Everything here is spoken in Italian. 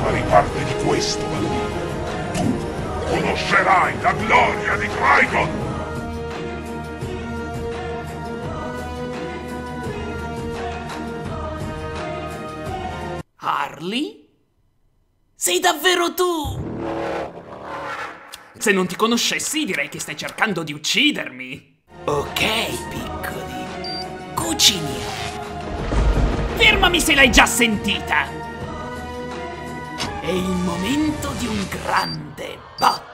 farai parte di questo bambino. Tu conoscerai la gloria di Trigon! Harley? Sei davvero tu? Se non ti conoscessi direi che stai cercando di uccidermi. Ok, piccoli. Cuciniamo. Fermami se l'hai già sentita. È il momento di un grande botto.